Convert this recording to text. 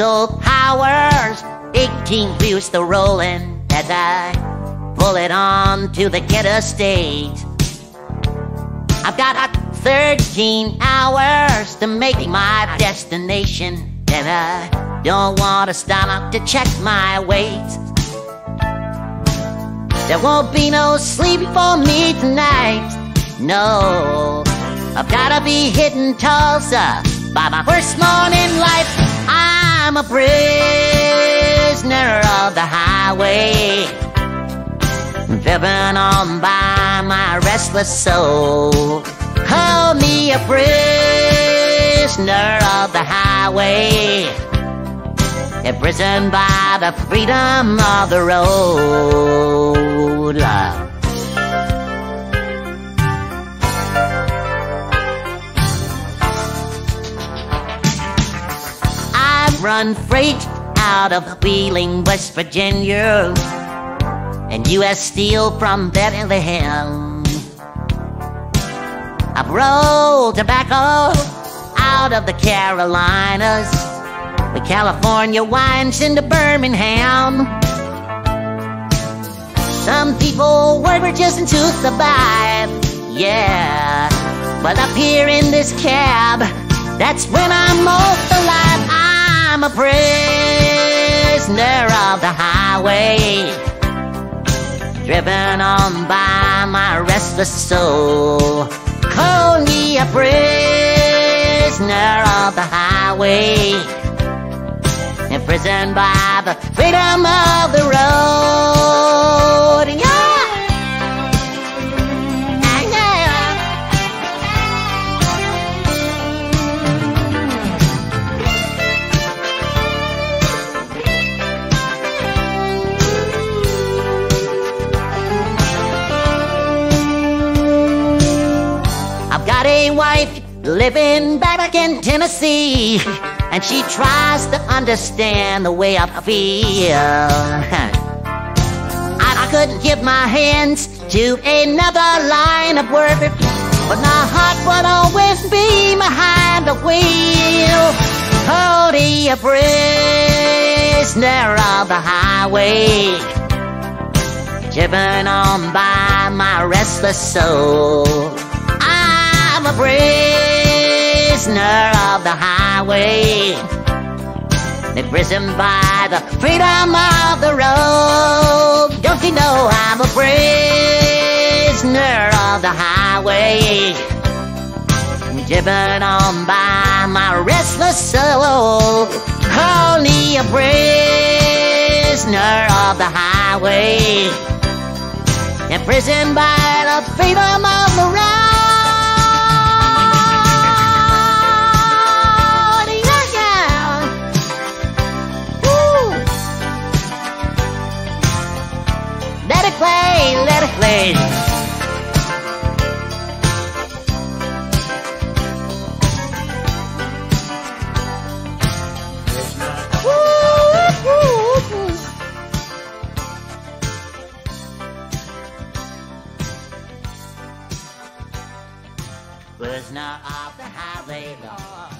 diesel powers, 18 wheels still rolling as I pull it on to the interstate. I've got 13 hours to make my destination, and I don't want to stop to check my weight. There won't be no sleep for me tonight. No, I've gotta be hitting Tulsa by my first morning light. I'm a prisoner of the highway, driven on by my restless soul. Call me a prisoner of the highway, imprisoned by the freedom of the road. Run freight out of Wheeling, West Virginia, and U.S. Steel from Bethlehem. I've rolled tobacco out of the Carolinas, with California wines into Birmingham. Some people work just to survive, yeah. But up here in this cab, that's when I'm most alive. I'm a prisoner of the highway, driven on by my restless soul. Call me a prisoner of the highway, imprisoned by the freedom of the road. Yeah. got a wife living back in Tennessee, and she tries to understand the way I feel. I couldn't give my hands to another line of work, but my heart would always be behind the wheel. Holding a prisoner of the highway, driven on by my restless soul. Prisoner of the highway, imprisoned by the freedom of the road. Don't you know I'm a prisoner of the highway, driven on by my restless soul. Call me a prisoner of the highway, imprisoned by the freedom of the road. Play. Prisoner of the highway law.